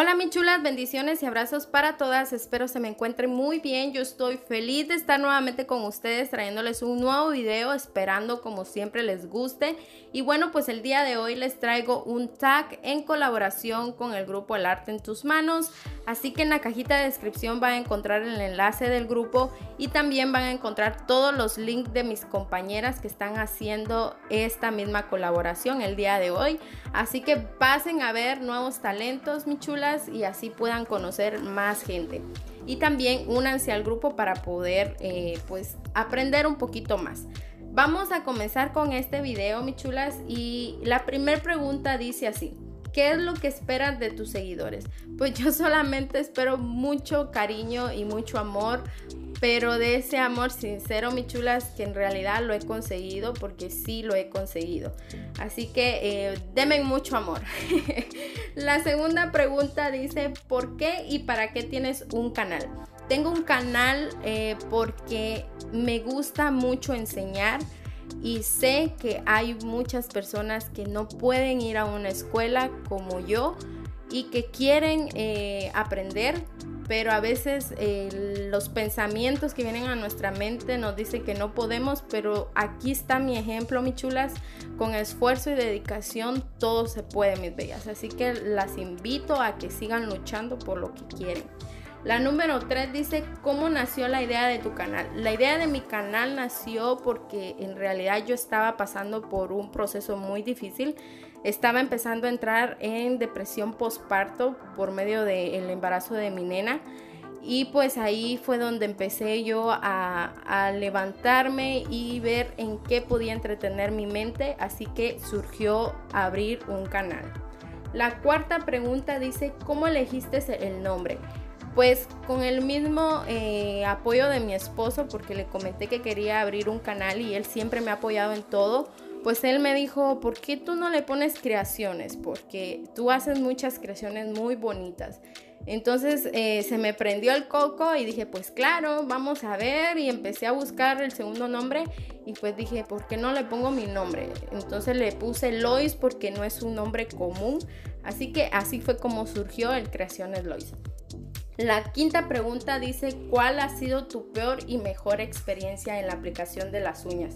Hola mis chulas, bendiciones y abrazos para todas. Espero se me encuentren muy bien. Yo estoy feliz de estar nuevamente con ustedes trayéndoles un nuevo video, esperando como siempre les guste. Y bueno, pues el día de hoy les traigo un tag en colaboración con el grupo El Arte en tus manos. Así que en la cajita de descripción van a encontrar el enlace del grupo y también van a encontrar todos los links de mis compañeras que están haciendo esta misma colaboración el día de hoy. Así que pasen a ver nuevos talentos, mi chulas y así puedan conocer más gente. Y también únanse al grupo para poder eh, pues aprender un poquito más. Vamos a comenzar con este video, mi chulas, y la primera pregunta dice así. ¿Qué es lo que esperas de tus seguidores? Pues yo solamente espero mucho cariño y mucho amor, pero de ese amor sincero, mi chulas, que en realidad lo he conseguido porque sí lo he conseguido. Así que eh, denme mucho amor. La segunda pregunta dice, ¿por qué y para qué tienes un canal? Tengo un canal eh, porque me gusta mucho enseñar y sé que hay muchas personas que no pueden ir a una escuela como yo y que quieren eh, aprender, pero a veces eh, los pensamientos que vienen a nuestra mente nos dicen que no podemos, pero aquí está mi ejemplo, mis chulas, con esfuerzo y dedicación todo se puede, mis bellas. Así que las invito a que sigan luchando por lo que quieren. La número 3 dice, ¿cómo nació la idea de tu canal? La idea de mi canal nació porque en realidad yo estaba pasando por un proceso muy difícil. Estaba empezando a entrar en depresión postparto por medio del embarazo de mi nena. Y pues ahí fue donde empecé yo a, levantarme y ver en qué podía entretener mi mente. Así que surgió abrir un canal. La cuarta pregunta dice, ¿cómo elegiste el nombre? Pues con el mismo eh, apoyo de mi esposo, porque le comenté que quería abrir un canal y él siempre me ha apoyado en todo, pues él me dijo, ¿por qué tú no le pones creaciones? Porque tú haces muchas creaciones muy bonitas. Entonces eh, se me prendió el coco y dije, pues claro, vamos a ver. Y empecé a buscar el segundo nombre y pues dije, ¿por qué no le pongo mi nombre? Entonces le puse Lois porque no es un nombre común. Así que así fue como surgió el Creaciones Lois. La quinta pregunta dice, ¿cuál ha sido tu peor y mejor experiencia en la aplicación de las uñas?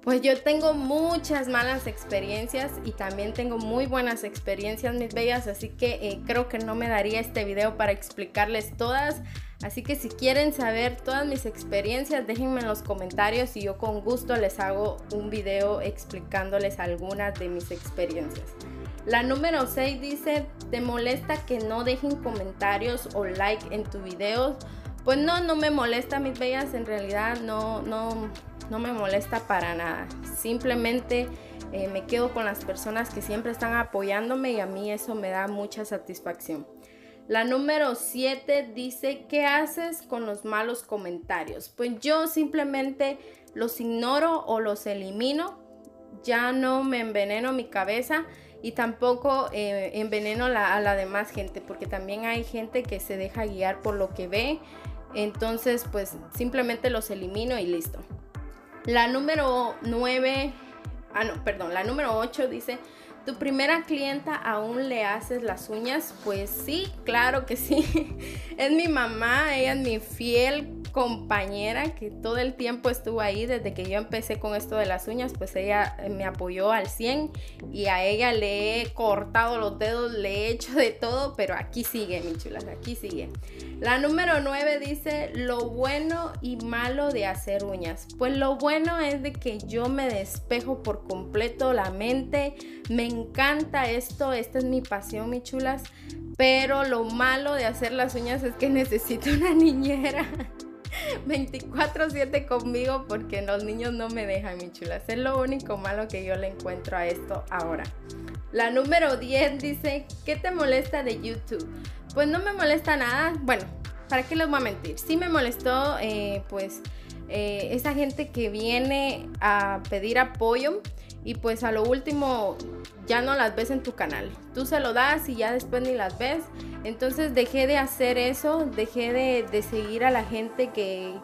Pues yo tengo muchas malas experiencias y también tengo muy buenas experiencias, mis bellas, así que eh, creo que no me daría este video para explicarles todas. Así que si quieren saber todas mis experiencias, déjenme en los comentarios y yo con gusto les hago un video explicándoles algunas de mis experiencias. La número 6 dice, ¿te molesta que no dejen comentarios o like en tu video? Pues no, no me molesta, mis bellas. En realidad no, no, no me molesta para nada. Simplemente eh, me quedo con las personas que siempre están apoyándome y a mí eso me da mucha satisfacción. La número 7 dice, ¿qué haces con los malos comentarios? Pues yo simplemente los ignoro o los elimino. Ya no me enveneno mi cabeza y tampoco eh, enveneno a la demás gente, porque también hay gente que se deja guiar por lo que ve. Entonces, pues simplemente los elimino y listo. La número 9, ah no, perdón, la número 8 dice, ¿tu primera clienta aún le haces las uñas? Pues sí, claro que sí. es mi mamá, ella es mi fiel compañera que todo el tiempo estuvo ahí desde que yo empecé con esto de las uñas, pues ella eh, me apoyó al 100 y a ella le he cortado los dedos, le he hecho de todo, pero aquí sigue, mi chulas, aquí sigue. La número 9 dice lo bueno y malo de hacer uñas. Pues lo bueno es de que yo me despejo por completo la mente, me encanta esto, esta es mi pasión, mi chulas. Pero lo malo de hacer las uñas es que necesito una niñera. 24/7 conmigo porque los niños no me dejan, mi chula. Es lo único malo que yo le encuentro a esto ahora. La número 10 dice, ¿qué te molesta de YouTube? Pues no me molesta nada. Bueno, ¿para qué les voy a mentir? Sí me molestó, eh, pues, eh, esa gente que viene a pedir apoyo y pues a lo último ya no las ves en tu canal. Tú se lo das y ya después ni las ves. Entonces dejé de hacer eso, dejé de, seguir a la gente que,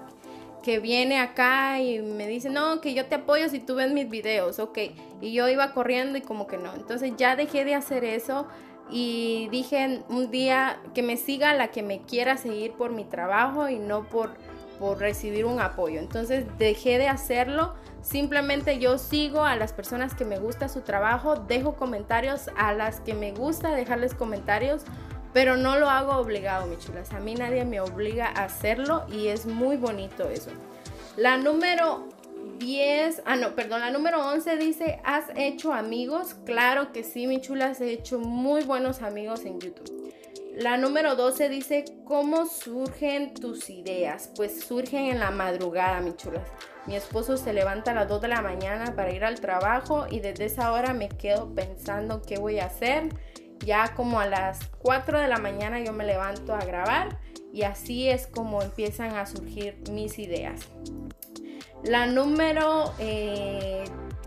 que viene acá y me dice, no, que yo te apoyo si tú ves mis videos, ok. Y yo iba corriendo y como que no. Entonces ya dejé de hacer eso. y dije un día que me siga la que me quiera seguir por mi trabajo y no por, por recibir un apoyo. Entonces dejé de hacerlo. Simplemente yo sigo a las personas que me gusta su trabajo, dejo comentarios a las que me gusta dejarles comentarios, pero no lo hago obligado, mi chulas. A mí nadie me obliga a hacerlo y es muy bonito eso. La número 10, ah no, perdón, la número 11 dice, ¿has hecho amigos? Claro que sí, mi chulas, he hecho muy buenos amigos en YouTube. La número 12 dice, ¿cómo surgen tus ideas? Pues surgen en la madrugada, mi chulas. Mi esposo se levanta a las 2 de la mañana para ir al trabajo y desde esa hora me quedo pensando qué voy a hacer. Ya como a las 4 de la mañana yo me levanto a grabar y así es como empiezan a surgir mis ideas. La número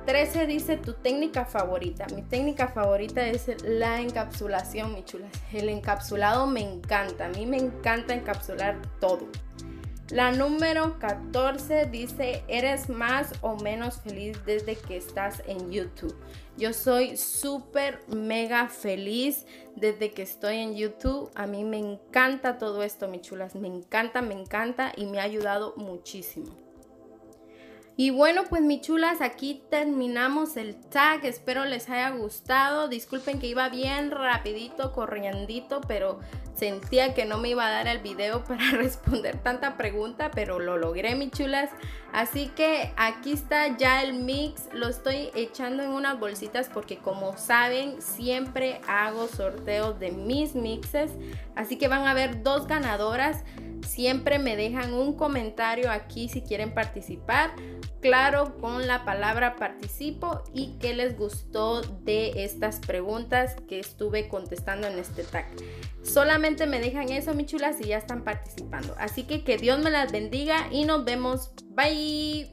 13 eh, dice tu técnica favorita. Mi técnica favorita es la encapsulación, mi chula. El encapsulado me encanta. A mí me encanta encapsular todo. La número 14 dice, ¿eres más o menos feliz desde que estás en YouTube? Yo soy súper, mega feliz desde que estoy en YouTube. A mí me encanta todo esto, mi chulas. Me encanta, me encanta y me ha ayudado muchísimo. Y bueno, pues mi chulas, aquí terminamos el tag. Espero les haya gustado. Disculpen que iba bien rapidito, corriendito, pero sentía que no me iba a dar el video para responder tanta pregunta, pero lo logré, mi chulas. Así que aquí está ya el mix. Lo estoy echando en unas bolsitas porque como saben, siempre hago sorteos de mis mixes. Así que van a ver dos ganadoras. Siempre me dejan un comentario aquí si quieren participar claro con la palabra participo y qué les gustó de estas preguntas que estuve contestando en este tag. Solamente me dejan eso, mi chulas, y ya están participando. Así que que Dios me las bendiga y nos vemos. Bye.